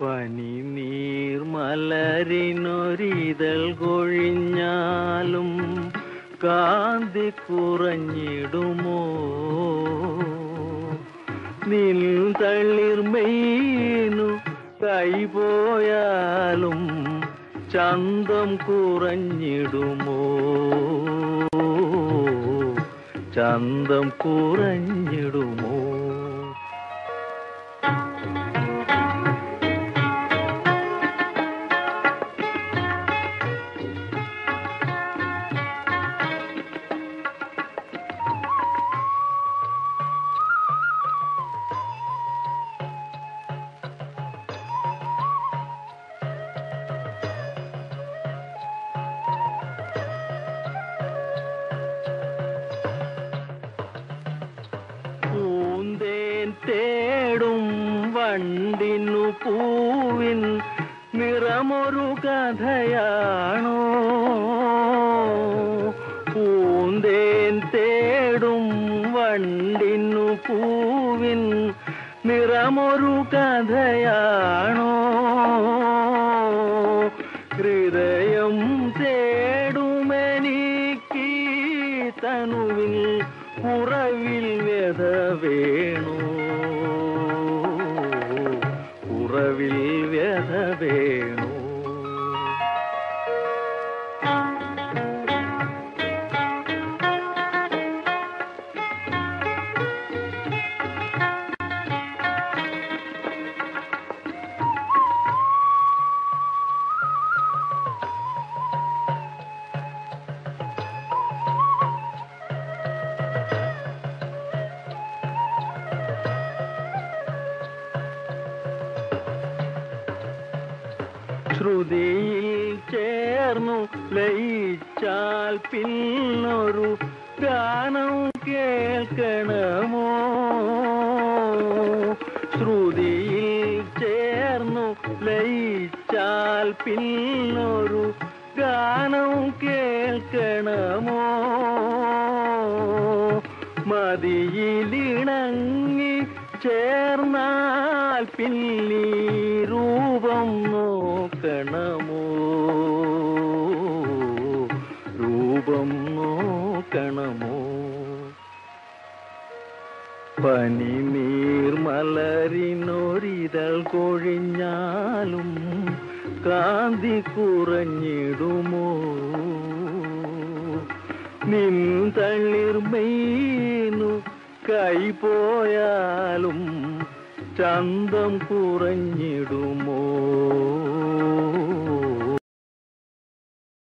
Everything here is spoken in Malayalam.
പനി നീർമലരിനൊരിതൾ കൊഴിഞ്ഞാലും കാന്തി കുറഞ്ഞിടുമോ? നിൽ തളിർമീനു കൈപോയാലും ചന്തം കുറഞ്ഞിടുമോ? ചന്തം കുറഞ്ഞിടുമോ? വണ്ടിനു പൂവിൻ നിറമൊരു കഥയാണോ? പൂന്തേൻ തേടും വണ്ടിനു പൂവിൻ നിറമൊരു കഥയാണോ? ഹൃദയം തേടുമെനിക്ക് തനുവിൽ കുറവിൽ വ്യത വേണു? വ്യത ശ്രുതിയിൽ ചേർന്നു ലയിച്ചാൽ പിന്നൊരു ഗാനം കേൾക്കണമോ? ശ്രുതിയിൽ ചേർന്നു ലയിച്ചാൽ പിന്നൊരു ഗാനം കേൾക്കണമോ? മതിയിലിണങ്ങി ചേർന്നാൽ പിന്നീ നോക്കണമോ രൂപം നോക്കണമോ? പനിനീർ മലരിനൊരിതൾ കൊഴിഞ്ഞാലും കാന്തി കുറഞ്ഞിടുമോ? നിൻ തളിർമീനു കൈപോയാലും ചന്തം കുറഞ്ഞിടുമോ?